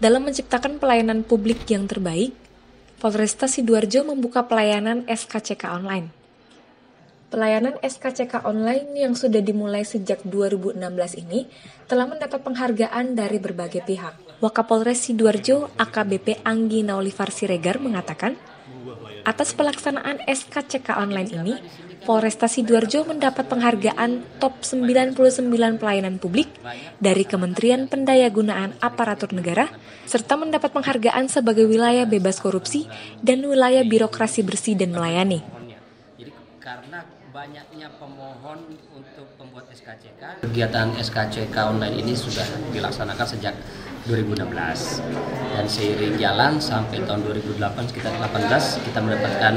Dalam menciptakan pelayanan publik yang terbaik, Polresta Sidoarjo membuka pelayanan SKCK online. Pelayanan SKCK online yang sudah dimulai sejak 2016 ini telah mendapat penghargaan dari berbagai pihak. Wakapolres Sidoarjo AKBP Anggi Naulifar Siregar mengatakan, atas pelaksanaan SKCK online ini, Polresta Sidoarjo mendapat penghargaan top 99 pelayanan publik dari Kementerian Pendayagunaan Aparatur Negara, serta mendapat penghargaan sebagai wilayah bebas korupsi dan wilayah birokrasi bersih dan melayani. Banyaknya pemohon untuk pembuat SKCK, kegiatan SKCK online ini sudah dilaksanakan sejak 2016 dan seiring jalan sampai tahun 2008 sekitar 18 kita mendapatkan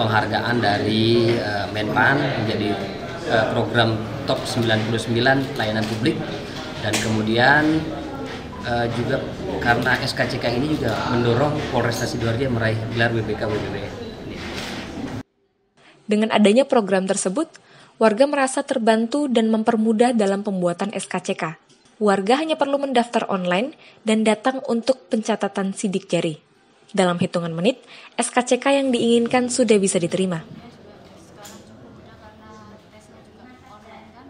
penghargaan dari uh, Menpan menjadi uh, program top 99 pelayanan publik. Dan kemudian uh, juga karena SKCK ini juga mendorong Polresta Sidoarjo meraih gelar WBK WBB. Dengan adanya program tersebut, warga merasa terbantu dan mempermudah dalam pembuatan SKCK warga hanya perlu mendaftar online dan datang untuk pencatatan sidik jari. Dalam hitungan menit, SKCK yang diinginkan sudah bisa diterima.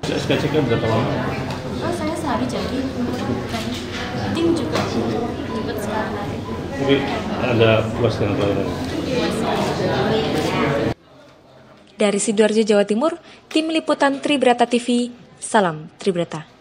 SKCK berapa lama? Oh, saya sehari jadi. Tim juga cepat sekali. Mungkin ada puas dengan pelayanan. Dari Sidoarjo, Jawa Timur, tim liputan Tribrata TV, salam Tribrata.